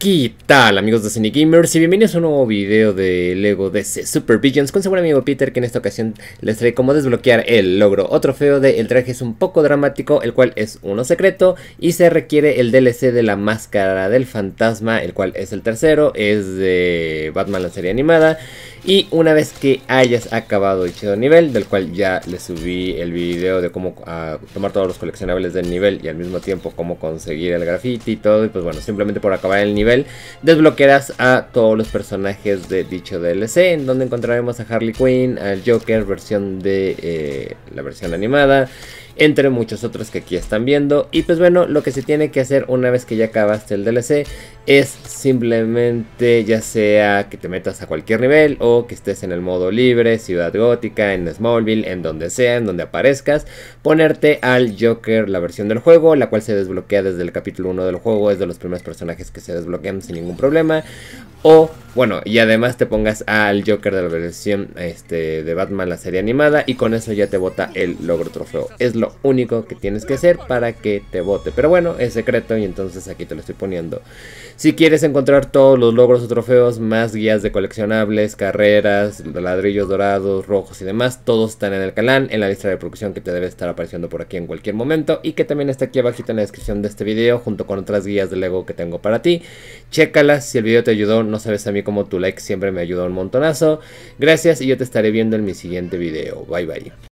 ¿Qué tal amigos de Cine Gamers? Y bienvenidos a un nuevo video de Lego DC Super Visions con su buen amigo Peter que en esta ocasión les trae cómo desbloquear el logro o trofeo de el traje es un poco dramático el cual es uno secreto y se requiere el DLC de la máscara del fantasma el cual es el tercero, es de Batman la serie animada y una vez que hayas acabado dicho nivel, del cual ya les subí el video de cómo ah, tomar todos los coleccionables del nivel y al mismo tiempo cómo conseguir el graffiti y todo, y pues bueno, simplemente por acabar el nivel desbloquearás a todos los personajes de dicho DLC, en donde encontraremos a Harley Quinn, al Joker, versión de eh, la versión animada, entre muchos otros que aquí están viendo. Y pues bueno, lo que se tiene que hacer una vez que ya acabaste el DLC es simplemente ya sea que te metas a cualquier nivel o que estés en el modo libre, ciudad gótica, en Smallville, en donde sea, en donde aparezcas, ponerte al Joker, la versión del juego, la cual se desbloquea desde el capítulo 1 del juego, es de los primeros personajes que se desbloquean sin ningún problema. O, bueno, y además te pongas al Joker de la versión este, de Batman, la serie animada, y con eso ya te bota el logro trofeo. Es único que tienes que hacer para que te vote. Pero bueno, es secreto y entonces aquí te lo estoy poniendo. Si quieres encontrar todos los logros o trofeos, más guías de coleccionables, carreras, ladrillos dorados, rojos y demás, todos están en el canal, en la lista de producción que te debe estar apareciendo por aquí en cualquier momento y que también está aquí abajito en la descripción de este video junto con otras guías de Lego que tengo para ti. Chécalas, si el video te ayudó, no sabes a mí como tu like siempre me ayuda un montonazo. Gracias y yo te estaré viendo en mi siguiente video. Bye bye.